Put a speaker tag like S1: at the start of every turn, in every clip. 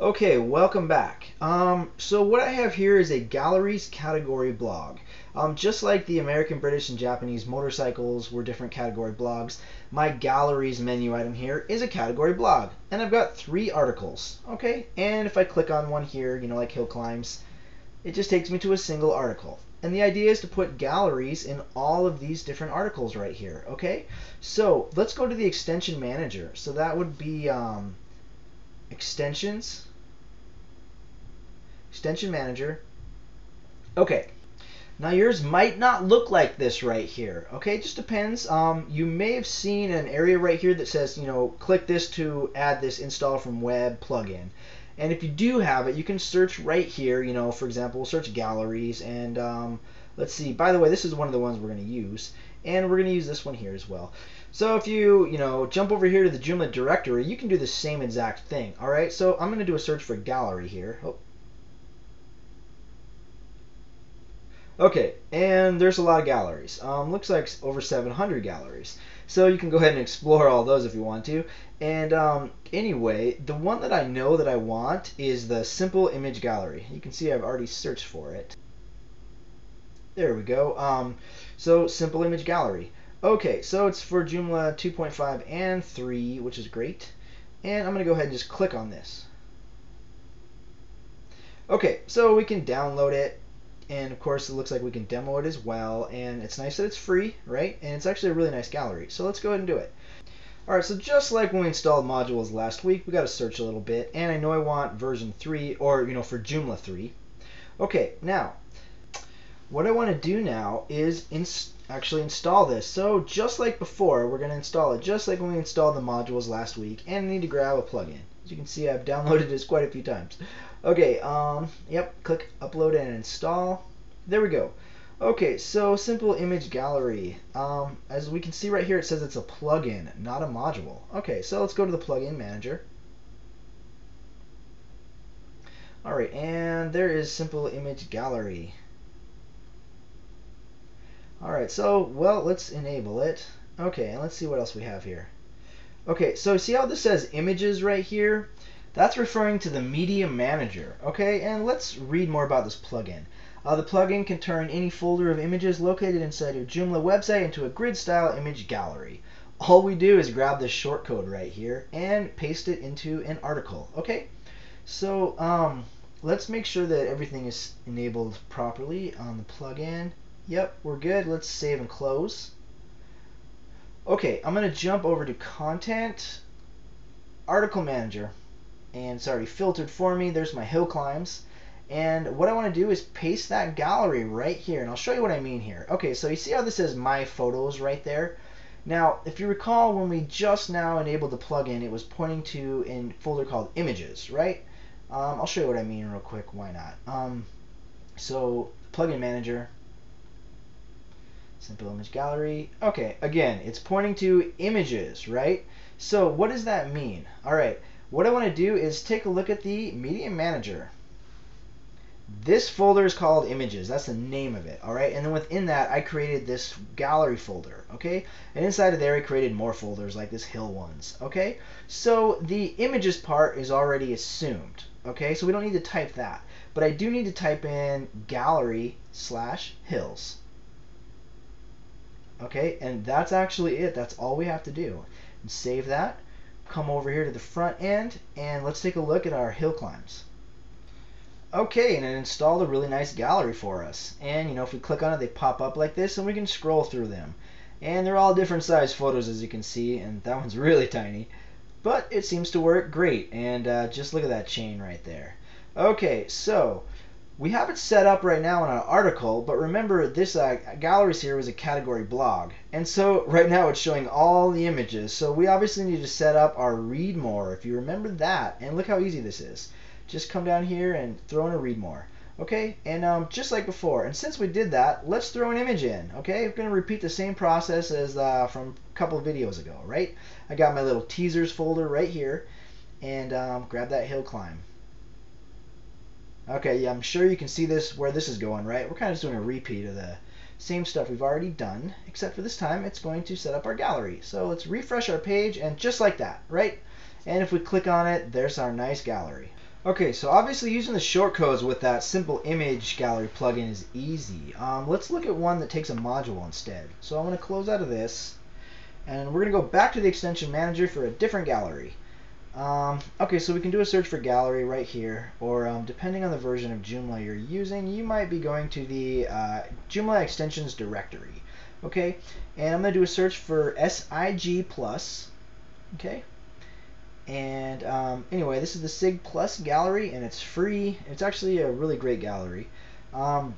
S1: Okay, welcome back. Um, so what I have here is a galleries category blog. Um, just like the American, British, and Japanese motorcycles were different category blogs, my galleries menu item here is a category blog. And I've got three articles, okay? And if I click on one here, you know, like hill climbs, it just takes me to a single article. And the idea is to put galleries in all of these different articles right here, okay? So let's go to the extension manager. So that would be um, extensions extension manager. Okay, now yours might not look like this right here. Okay, it just depends. Um, you may have seen an area right here that says, you know, click this to add this install from web plugin. And if you do have it, you can search right here, you know, for example, search galleries and um, let's see, by the way, this is one of the ones we're going to use. And we're going to use this one here as well. So if you, you know, jump over here to the Joomla directory, you can do the same exact thing. All right, so I'm going to do a search for gallery here. Oh, Okay, and there's a lot of galleries. Um, looks like over 700 galleries. So you can go ahead and explore all those if you want to. And um, anyway, the one that I know that I want is the simple image gallery. You can see I've already searched for it. There we go. Um, so simple image gallery. Okay, so it's for Joomla 2.5 and 3, which is great. And I'm going to go ahead and just click on this. Okay, so we can download it and of course it looks like we can demo it as well. And it's nice that it's free right? And it's actually a really nice gallery. So let's go ahead and do it. Alright so just like when we installed modules last week we got to search a little bit. And I know I want version 3 or you know for Joomla 3 okay now what I want to do now is ins actually install this so just like before we're going to install it just like when we installed the modules last week and I need to grab a plugin as you can see I've downloaded this quite a few times Okay, um, yep, click upload and install. There we go. Okay, so simple image gallery. Um, as we can see right here, it says it's a plugin, not a module. Okay, so let's go to the plugin manager. All right, and there is simple image gallery. All right, so, well, let's enable it. Okay, and let's see what else we have here. Okay, so see how this says images right here? That's referring to the Media Manager. Okay, and let's read more about this plugin. Uh, the plugin can turn any folder of images located inside your Joomla website into a grid-style image gallery. All we do is grab this shortcode right here and paste it into an article. Okay, so um, let's make sure that everything is enabled properly on the plugin. Yep, we're good. Let's save and close. Okay, I'm going to jump over to Content, Article Manager and it's already filtered for me. There's my hill climbs. And what I want to do is paste that gallery right here. And I'll show you what I mean here. Okay, so you see how this says My Photos right there? Now, if you recall, when we just now enabled the plugin, it was pointing to a folder called Images, right? Um, I'll show you what I mean real quick. Why not? Um, so, plugin manager, simple image gallery. Okay, again, it's pointing to images, right? So, what does that mean? All right, what I want to do is take a look at the Media Manager. This folder is called Images. That's the name of it. All right. And then within that, I created this gallery folder. Okay. And inside of there, I created more folders like this hill ones. Okay. So the images part is already assumed. Okay. So we don't need to type that. But I do need to type in gallery slash hills. Okay. And that's actually it. That's all we have to do. And save that come over here to the front end and let's take a look at our hill climbs. Okay, and it installed a really nice gallery for us. And you know, if we click on it, they pop up like this and we can scroll through them. And they're all different size photos as you can see, and that one's really tiny. But it seems to work great, and uh, just look at that chain right there. Okay, so we have it set up right now in an article, but remember this uh, galleries here was a category blog. And so right now it's showing all the images. So we obviously need to set up our read more if you remember that. And look how easy this is. Just come down here and throw in a read more. Okay, and um, just like before, and since we did that, let's throw an image in. Okay, I'm going to repeat the same process as uh, from a couple of videos ago, right? I got my little teasers folder right here, and um, grab that hill climb. Okay, yeah, I'm sure you can see this where this is going, right? We're kind of just doing a repeat of the same stuff we've already done, except for this time it's going to set up our gallery. So let's refresh our page and just like that, right? And if we click on it, there's our nice gallery. Okay, so obviously using the shortcodes with that simple image gallery plugin is easy. Um, let's look at one that takes a module instead. So I'm going to close out of this, and we're going to go back to the extension manager for a different gallery. Um, okay, so we can do a search for gallery right here, or um, depending on the version of Joomla you're using, you might be going to the uh, Joomla extensions directory. Okay, and I'm going to do a search for SIG plus. Okay, and um, anyway, this is the SIG Plus gallery, and it's free. It's actually a really great gallery. Um,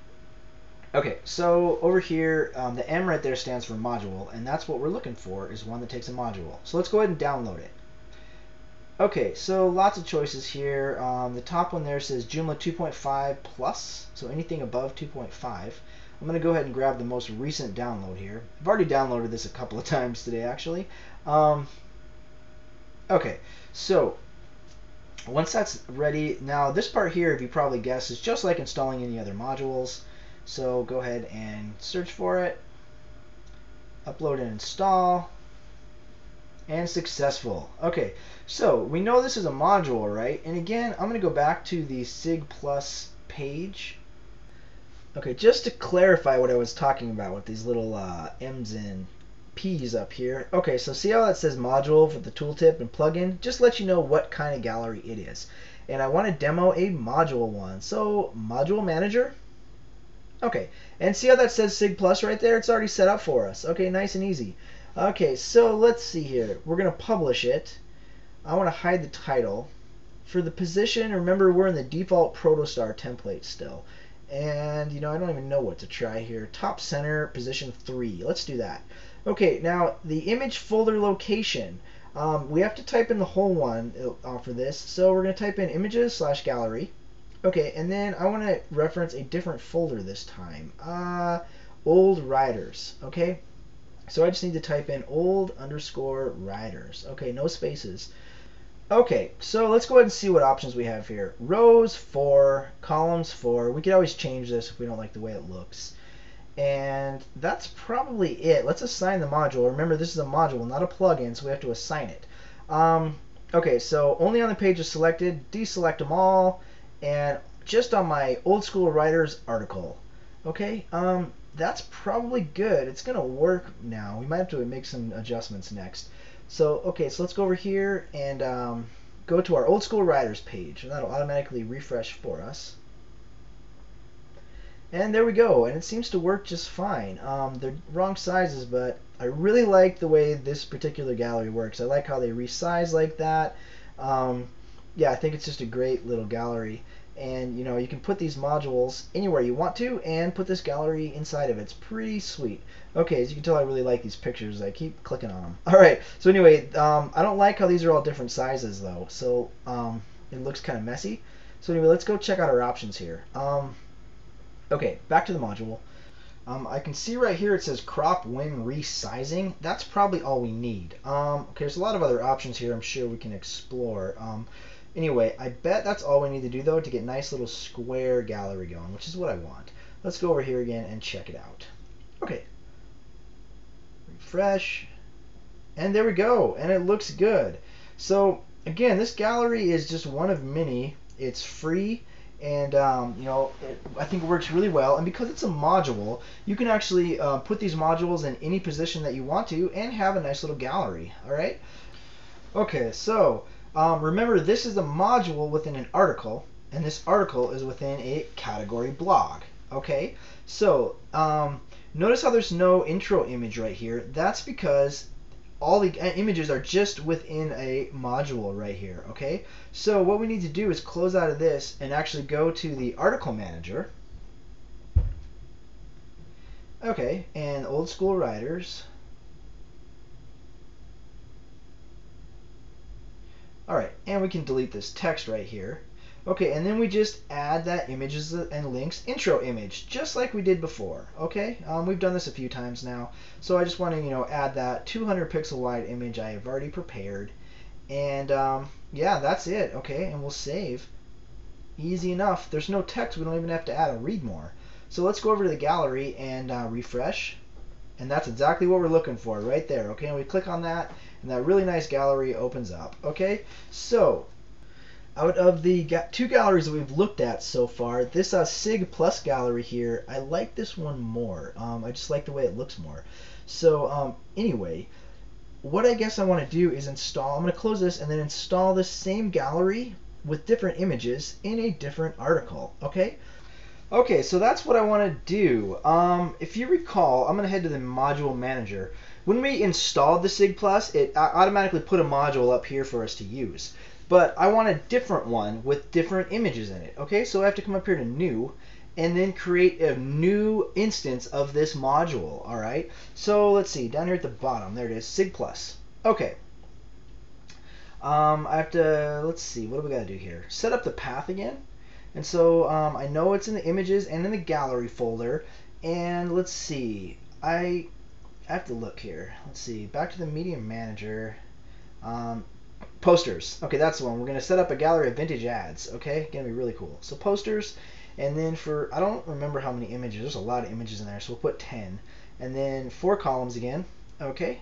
S1: okay, so over here, um, the M right there stands for module, and that's what we're looking for, is one that takes a module. So let's go ahead and download it. Okay, so lots of choices here. Um, the top one there says Joomla 2.5 Plus, so anything above 2.5. I'm going to go ahead and grab the most recent download here. I've already downloaded this a couple of times today, actually. Um, okay, so once that's ready, now this part here, if you probably guessed, is just like installing any other modules. So go ahead and search for it, upload and install and successful. Okay, so we know this is a module, right? And again, I'm going to go back to the SIG Plus page. Okay, just to clarify what I was talking about with these little uh, M's and P's up here. Okay, so see how that says module for the tooltip and plugin? Just let you know what kind of gallery it is. And I want to demo a module one. So module manager. Okay, and see how that says SIG Plus right there? It's already set up for us. Okay, nice and easy. Okay, so let's see here. We're going to publish it. I want to hide the title. For the position, remember we're in the default protostar template still. And, you know, I don't even know what to try here. Top center, position 3. Let's do that. Okay, now the image folder location. Um, we have to type in the whole one uh, for this. So we're going to type in images slash gallery. Okay, and then I want to reference a different folder this time. Uh, old riders. Okay, so I just need to type in old underscore riders. Okay, no spaces. Okay, so let's go ahead and see what options we have here. Rows 4, columns 4. We could always change this if we don't like the way it looks. And that's probably it. Let's assign the module. Remember, this is a module, not a plugin, so we have to assign it. Um, okay, so only on the page is selected. Deselect them all. And just on my old school riders article. Okay, um, that's probably good. It's going to work now. We might have to make some adjustments next. So, okay, so let's go over here and um, go to our old school riders page. And that'll automatically refresh for us. And there we go. And it seems to work just fine. Um, they're wrong sizes, but I really like the way this particular gallery works. I like how they resize like that. Um, yeah, I think it's just a great little gallery and you know you can put these modules anywhere you want to and put this gallery inside of it. It's pretty sweet. Okay, as you can tell I really like these pictures. I keep clicking on them. Alright, so anyway, um, I don't like how these are all different sizes though, so um, it looks kind of messy. So anyway, let's go check out our options here. Um, okay, back to the module. Um, I can see right here it says crop when resizing. That's probably all we need. Um, okay, there's a lot of other options here I'm sure we can explore. Anyway, I bet that's all we need to do though to get nice little square gallery going, which is what I want. Let's go over here again and check it out. Okay. Refresh. And there we go. And it looks good. So again, this gallery is just one of many. It's free and um, you know it, I think it works really well. And because it's a module, you can actually uh, put these modules in any position that you want to and have a nice little gallery. All right. Okay, so um, remember, this is a module within an article, and this article is within a category blog. Okay, so um, notice how there's no intro image right here. That's because all the images are just within a module right here. Okay, so what we need to do is close out of this and actually go to the article manager. Okay, and old school riders. Alright, and we can delete this text right here. Okay, and then we just add that images and links intro image, just like we did before. Okay, um, we've done this a few times now, so I just want to you know add that 200 pixel wide image I have already prepared, and um, yeah, that's it. Okay, and we'll save. Easy enough. There's no text. We don't even have to add a read more. So let's go over to the gallery and uh, refresh, and that's exactly what we're looking for right there. Okay, and we click on that, and that really nice gallery opens up. Okay, so out of the ga two galleries that we've looked at so far, this uh, SIG Plus gallery here, I like this one more. Um, I just like the way it looks more. So um, anyway, what I guess I want to do is install, I'm going to close this and then install the same gallery with different images in a different article, okay? Okay, so that's what I want to do. Um, if you recall, I'm going to head to the module manager. When we installed the SIG Plus, it automatically put a module up here for us to use. But I want a different one with different images in it. Okay, so I have to come up here to new and then create a new instance of this module. All right, so let's see, down here at the bottom, there it is, SIG Plus. Okay. Um, I have to, let's see, what do we got to do here? Set up the path again. And so um, I know it's in the images and in the gallery folder. And let's see, I, I have to look here. Let's see, back to the media manager. Um, posters. Okay, that's the one. We're going to set up a gallery of vintage ads. Okay, going to be really cool. So posters, and then for, I don't remember how many images. There's a lot of images in there, so we'll put 10. And then four columns again. Okay.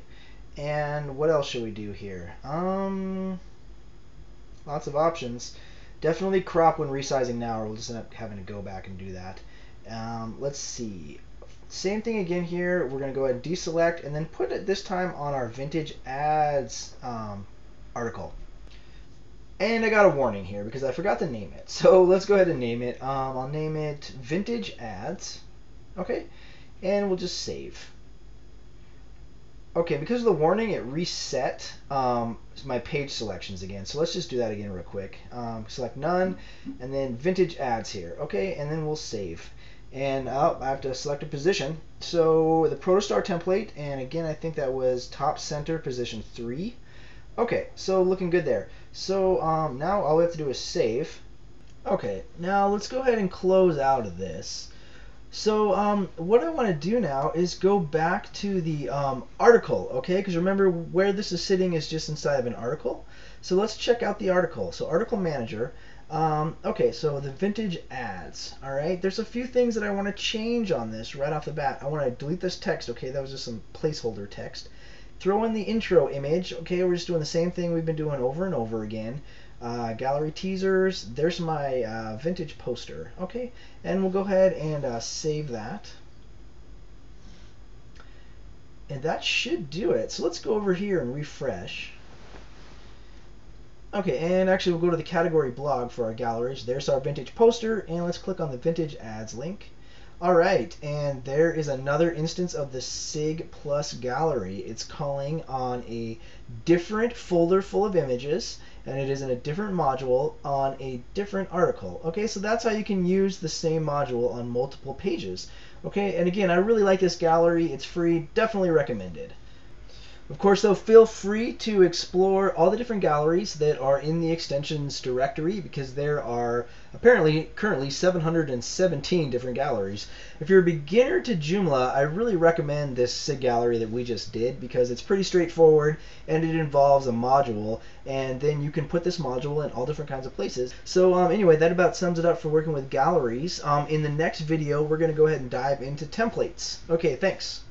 S1: And what else should we do here? Um, lots of options. Definitely crop when resizing now, or we'll just end up having to go back and do that. Um, let's see. Same thing again here. We're going to go ahead and deselect and then put it this time on our vintage ads um, article. And I got a warning here because I forgot to name it. So let's go ahead and name it. Um, I'll name it Vintage Ads. Okay. And we'll just save. Okay, because of the warning, it reset um, my page selections again. So let's just do that again real quick. Um, select none, and then vintage ads here. Okay, and then we'll save. And oh, I have to select a position. So the Protostar template, and again, I think that was top center position 3. Okay, so looking good there. So um, now all we have to do is save. Okay, now let's go ahead and close out of this. So um, what I want to do now is go back to the um, article, okay? Because remember where this is sitting is just inside of an article. So let's check out the article. So article manager. Um, okay, so the vintage ads. All right, there's a few things that I want to change on this right off the bat. I want to delete this text. Okay, that was just some placeholder text. Throw in the intro image. Okay, we're just doing the same thing we've been doing over and over again. Uh, gallery teasers. There's my uh, vintage poster. Okay, and we'll go ahead and uh, save that. And that should do it. So let's go over here and refresh. Okay, and actually we'll go to the category blog for our galleries. There's our vintage poster, and let's click on the vintage ads link. All right, and there is another instance of the SIG Plus gallery. It's calling on a different folder full of images, and it is in a different module on a different article. Okay, so that's how you can use the same module on multiple pages. Okay, and again, I really like this gallery. It's free, definitely recommended. Of course, though, feel free to explore all the different galleries that are in the extensions directory because there are apparently currently 717 different galleries. If you're a beginner to Joomla, I really recommend this SIG gallery that we just did because it's pretty straightforward and it involves a module and then you can put this module in all different kinds of places. So um, anyway, that about sums it up for working with galleries. Um, in the next video, we're going to go ahead and dive into templates. Okay, thanks.